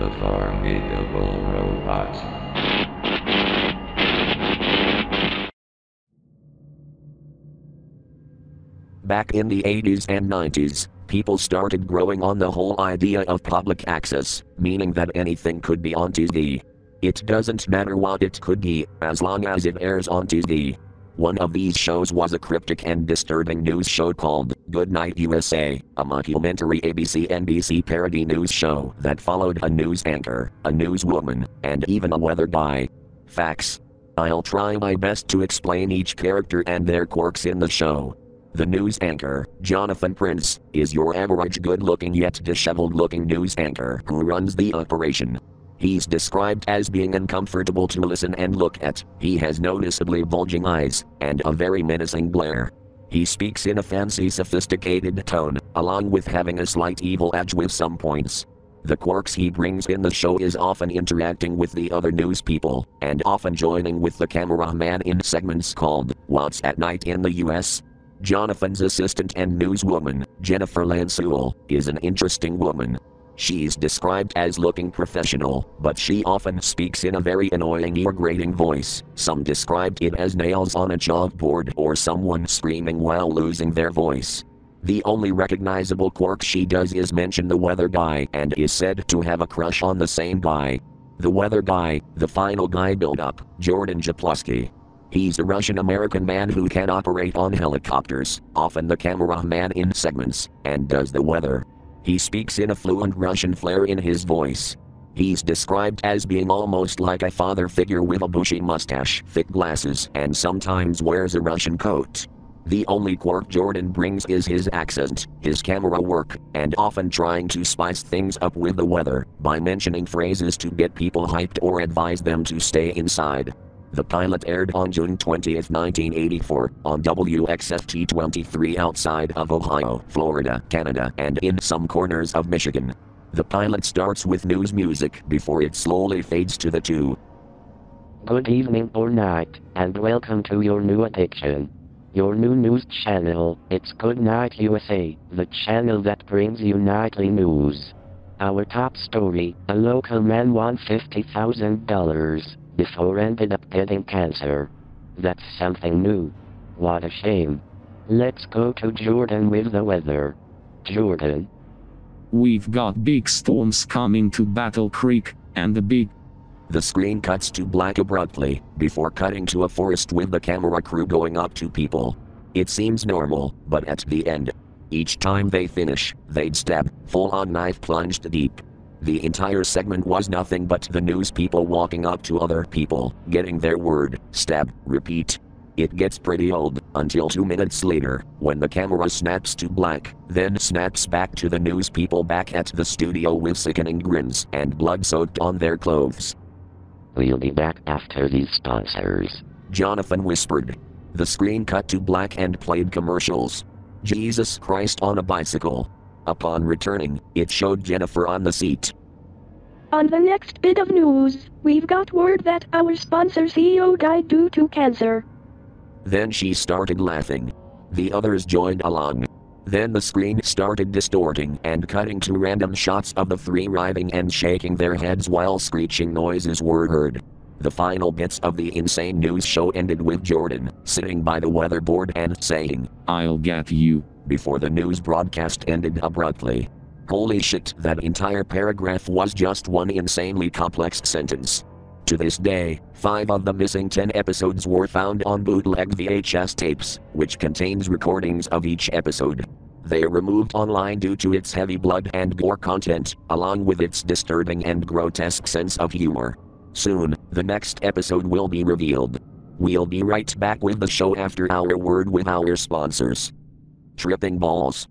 the formidable robot. Back in the 80s and 90s, people started growing on the whole idea of public access, meaning that anything could be on TV. It doesn't matter what it could be, as long as it airs on TV. One of these shows was a cryptic and disturbing news show called Good Night USA, a mockumentary ABC NBC parody news show that followed a news anchor, a newswoman, and even a weather guy. Facts. I'll try my best to explain each character and their quirks in the show. The news anchor, Jonathan Prince, is your average good looking yet disheveled looking news anchor who runs the operation. He's described as being uncomfortable to listen and look at, he has noticeably bulging eyes, and a very menacing glare. He speaks in a fancy, sophisticated tone, along with having a slight evil edge with some points. The quirks he brings in the show is often interacting with the other news people, and often joining with the cameraman in segments called What's at Night in the US. Jonathan's assistant and newswoman, Jennifer Lansewell, is an interesting woman. She's described as looking professional, but she often speaks in a very annoying ear grating voice. Some described it as nails on a chalkboard or someone screaming while losing their voice. The only recognizable quirk she does is mention the weather guy and is said to have a crush on the same guy. The weather guy, the final guy build up, Jordan Japlowski. He's a Russian American man who can operate on helicopters, often the cameraman in segments, and does the weather. He speaks in a fluent Russian flair in his voice. He's described as being almost like a father figure with a bushy mustache, thick glasses, and sometimes wears a Russian coat. The only quirk Jordan brings is his accent, his camera work, and often trying to spice things up with the weather by mentioning phrases to get people hyped or advise them to stay inside. The pilot aired on June 20, 1984, on WXFT 23 outside of Ohio, Florida, Canada, and in some corners of Michigan. The pilot starts with news music before it slowly fades to the two. Good evening or night, and welcome to your new addiction. Your new news channel, it's Good Night USA, the channel that brings you nightly news. Our top story, a local man won $50,000 before ended up getting cancer. That's something new. What a shame. Let's go to Jordan with the weather. Jordan. We've got big storms coming to Battle Creek, and the big The screen cuts to black abruptly, before cutting to a forest with the camera crew going up to people. It seems normal, but at the end, each time they finish, they'd stab, full on knife plunged deep. The entire segment was nothing but the news people walking up to other people, getting their word, stab, repeat. It gets pretty old, until two minutes later, when the camera snaps to black, then snaps back to the news people back at the studio with sickening grins and blood soaked on their clothes. We'll be back after these sponsors. Jonathan whispered. The screen cut to black and played commercials. Jesus Christ on a bicycle. Upon returning, it showed Jennifer on the seat. On the next bit of news, we've got word that our sponsor CEO died due to cancer. Then she started laughing. The others joined along. Then the screen started distorting and cutting to random shots of the three writhing and shaking their heads while screeching noises were heard. The final bits of the insane news show ended with Jordan sitting by the weatherboard and saying, I'll get you. Before the news broadcast ended abruptly. Holy shit, that entire paragraph was just one insanely complex sentence. To this day, five of the missing 10 episodes were found on bootleg VHS tapes, which contains recordings of each episode. They are removed online due to its heavy blood and gore content, along with its disturbing and grotesque sense of humor. Soon, the next episode will be revealed. We'll be right back with the show after our word with our sponsors. Tripping Balls.